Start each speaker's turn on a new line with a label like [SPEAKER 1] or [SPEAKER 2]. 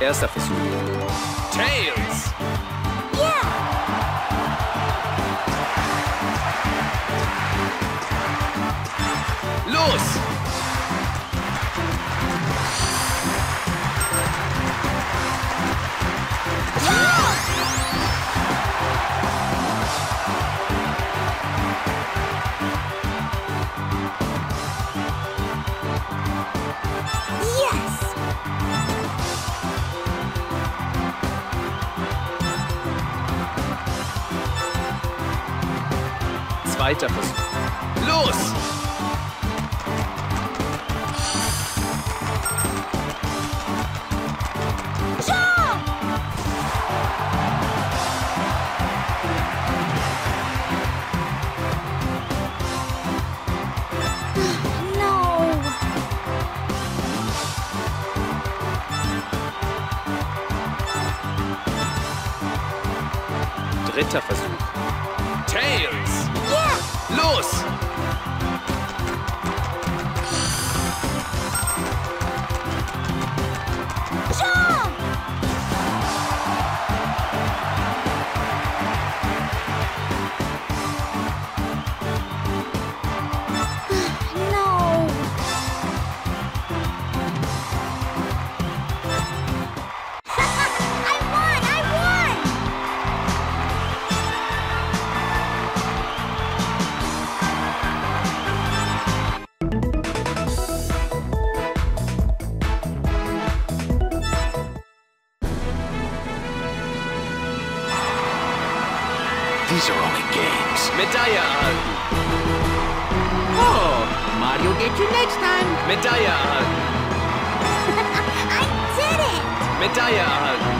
[SPEAKER 1] Erster Versuch. Tails! Los! Zweiter Versuch. Los! Dritter Versuch. Tails! Los!
[SPEAKER 2] These are only games.
[SPEAKER 1] Medaille erhalten. Oh,
[SPEAKER 3] Mario get you next time.
[SPEAKER 1] Medaille erhalten.
[SPEAKER 4] I did it!
[SPEAKER 1] Medaille erhalten.